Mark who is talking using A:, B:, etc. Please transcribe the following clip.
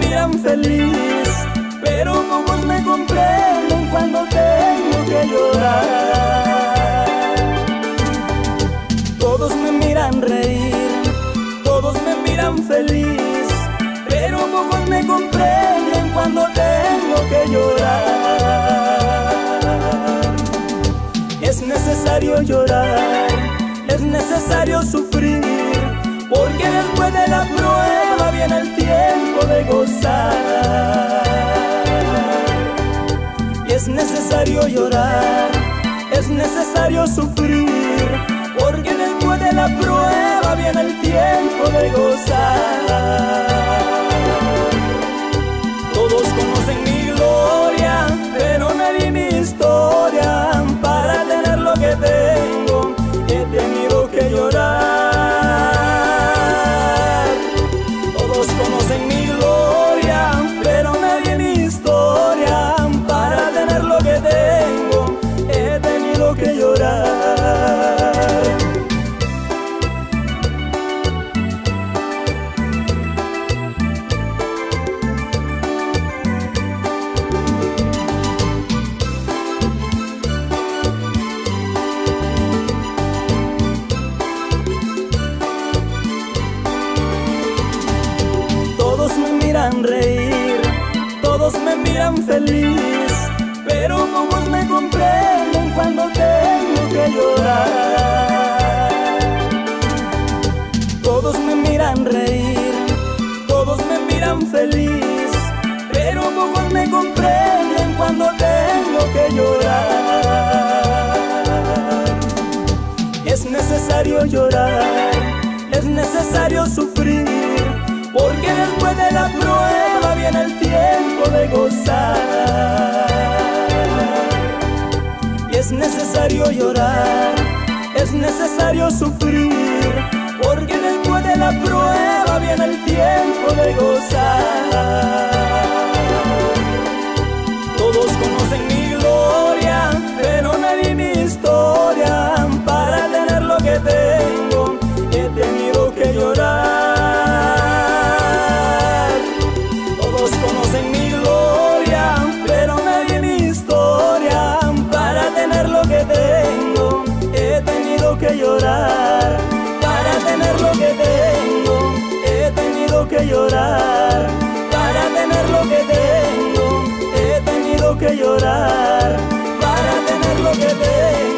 A: miran feliz, pero pocos me comprenden cuando tengo que llorar. Todos me miran reír, todos me miran feliz, pero pocos me comprenden cuando tengo que llorar. Es necesario llorar, es necesario sufrir, porque después de la prueba viene el tiempo de gozar. Y es necesario llorar, es necesario sufrir, porque después de la prueba viene el tiempo todos me miran feliz, pero pocos me comprenden cuando tengo que llorar. Todos me miran reír, todos me miran feliz, pero pocos me comprenden cuando tengo que llorar. Es necesario llorar, es necesario sufrir, porque después de la prueba de gozar. Y es necesario llorar, es necesario sufrir, porque después de la prueba viene el para tener lo que tengo. He tenido que llorar para tener lo que tengo. He tenido que llorar para tener lo que tengo.